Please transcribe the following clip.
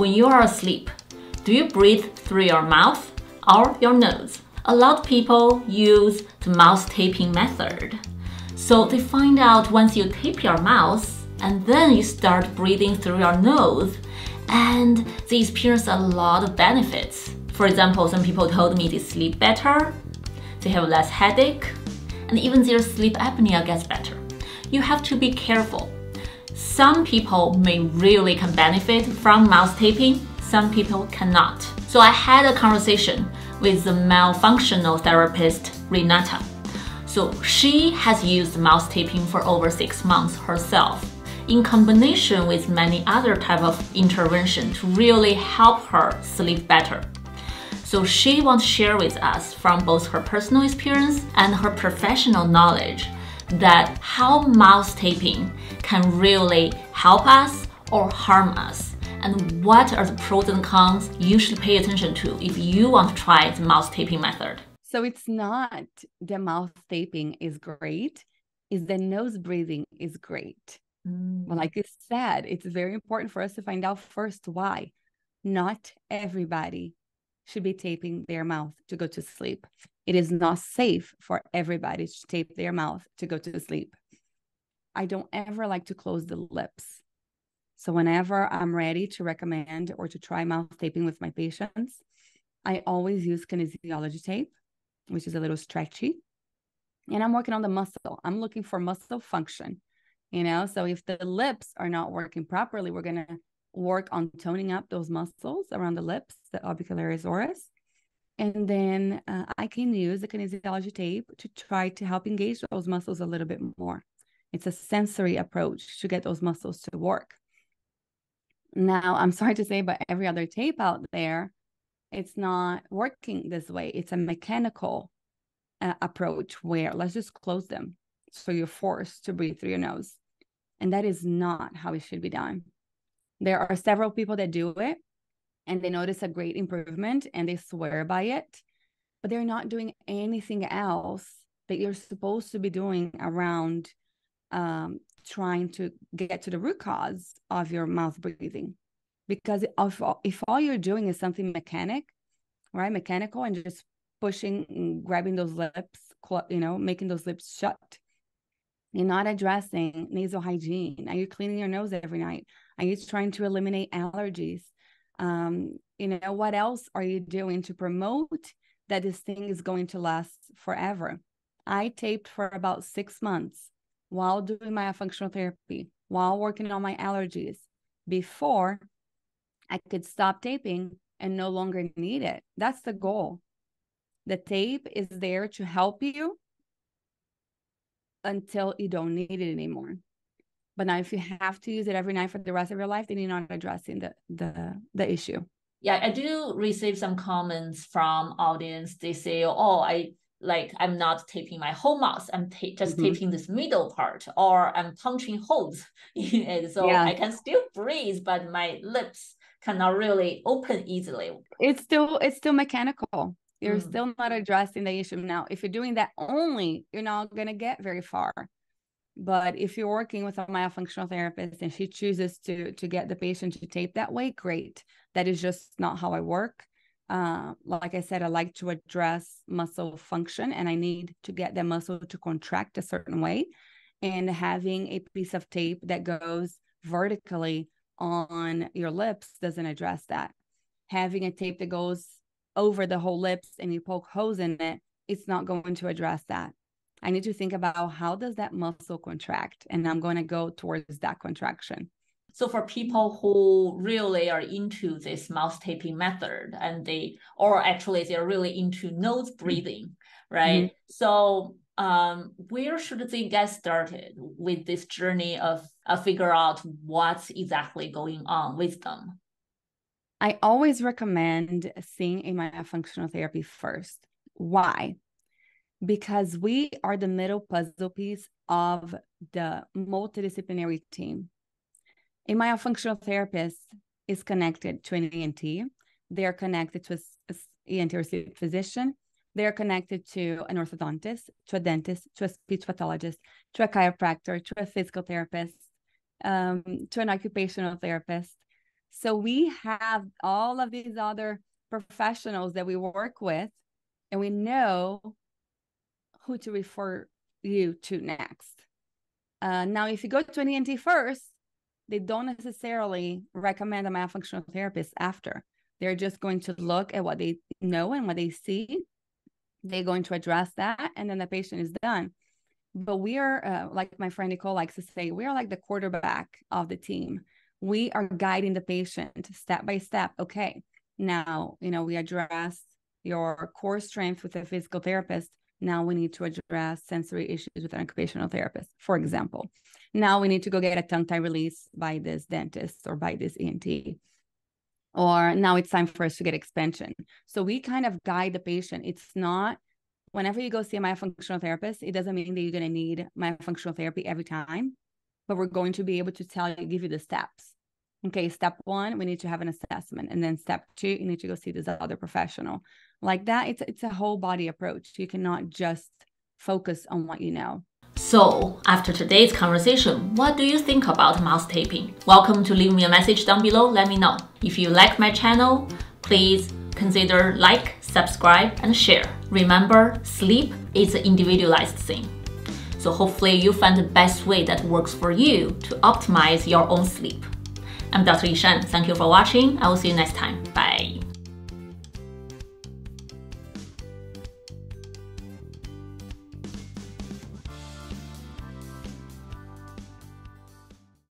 When you are asleep, do you breathe through your mouth or your nose? A lot of people use the mouth taping method. So they find out once you tape your mouth and then you start breathing through your nose, and they experience a lot of benefits. For example, some people told me they sleep better, they have less headache, and even their sleep apnea gets better. You have to be careful. Some people may really can benefit from mouth taping, some people cannot. So I had a conversation with the myofunctional therapist Renata. So she has used mouth taping for over six months herself in combination with many other type of intervention to really help her sleep better. So she wants to share with us from both her personal experience and her professional knowledge that how mouth taping can really help us or harm us and what are the pros and cons you should pay attention to if you want to try the mouth taping method. So it's not the mouth taping is great, is the nose breathing is great. Mm. Well, like I said, it's very important for us to find out first why. Not everybody should be taping their mouth to go to sleep. It is not safe for everybody to tape their mouth to go to sleep. I don't ever like to close the lips. So, whenever I'm ready to recommend or to try mouth taping with my patients, I always use kinesiology tape, which is a little stretchy. And I'm working on the muscle. I'm looking for muscle function, you know? So, if the lips are not working properly, we're going to work on toning up those muscles around the lips, the orbicularis oris. And then uh, I can use the kinesiology tape to try to help engage those muscles a little bit more. It's a sensory approach to get those muscles to work. Now, I'm sorry to say, but every other tape out there, it's not working this way. It's a mechanical uh, approach where let's just close them. So you're forced to breathe through your nose. And that is not how it should be done. There are several people that do it and they notice a great improvement and they swear by it, but they're not doing anything else that you're supposed to be doing around um, trying to get to the root cause of your mouth breathing. Because if, if all you're doing is something mechanic, right, mechanical, and just pushing, and grabbing those lips, you know, making those lips shut, you're not addressing nasal hygiene. Are you cleaning your nose every night? Are you trying to eliminate allergies? Um, you know, what else are you doing to promote that this thing is going to last forever? I taped for about six months while doing myofunctional therapy, while working on my allergies before I could stop taping and no longer need it. That's the goal. The tape is there to help you until you don't need it anymore. But now if you have to use it every night for the rest of your life, then you're not addressing the the the issue. Yeah, I do receive some comments from audience. They say, "Oh, I like I'm not taping my whole mouth. I'm ta- just mm-hmm. taping this middle part, or I'm punching holes in it, so yeah. I can still breathe, but my lips cannot really open easily." It's still it's still mechanical you're mm. still not addressing the issue now if you're doing that only you're not going to get very far but if you're working with a myofunctional therapist and she chooses to to get the patient to tape that way great. That is just not how i work. Uh, like i said i like to address muscle function and i need to get the muscle to contract a certain way. And having a piece of tape that goes vertically on your lips doesn't address that. Having a tape that goes over the whole lips and you poke holes in it, it's not going to address that. I need to think about how does that muscle contract and I'm going to go towards that contraction. So for people who really are into this mouth taping method and they or actually they're really into nose mm-hmm. breathing, right? Mm-hmm. So um, where should they get started with this journey of uh, figure out what's exactly going on with them? I always recommend seeing a myofunctional therapy first. Why? Because we are the middle puzzle piece of the multidisciplinary team. A myofunctional therapist is connected to an ENT. They are connected to an ENT or sleep physician. They are connected to an orthodontist, to a dentist, to a speech pathologist, to a chiropractor, to a physical therapist, um, to an occupational therapist, So we have all of these other professionals that we work with, and we know who to refer you to next. Uh, now, if you go to an ENT first, they don't necessarily recommend a myofunctional therapist after. They're just going to look at what they know and what they see. They're going to address that, and then the patient is done. But we are, uh, like my friend Nicole likes to say, we are like the quarterback of the team. We are guiding the patient step by step. Okay, now, you know, we address your core strength with a physical therapist. Now we need to address sensory issues with an occupational therapist, for example. Now we need to go get a tongue tie release by this dentist or by this ENT. Or now it's time for us to get expansion. So we kind of guide the patient. It's not whenever you go see a myofunctional therapist, it doesn't mean that you're going to need myofunctional therapy every time, but we're going to be able to tell you, give you the steps. Okay, step one, we need to have an assessment. And then step two, you need to go see this other professional. Like that, it's it's a whole body approach. You cannot just focus on what you know. So, after today's conversation, what do you think about mouth taping? Welcome to leave me a message down below, let me know. If you like my channel, please consider like, subscribe, and share. Remember, sleep is an individualized thing. So hopefully you find the best way that works for you to optimize your own sleep. I'm Dr. Yishan. Thank you for watching. I will see you next time.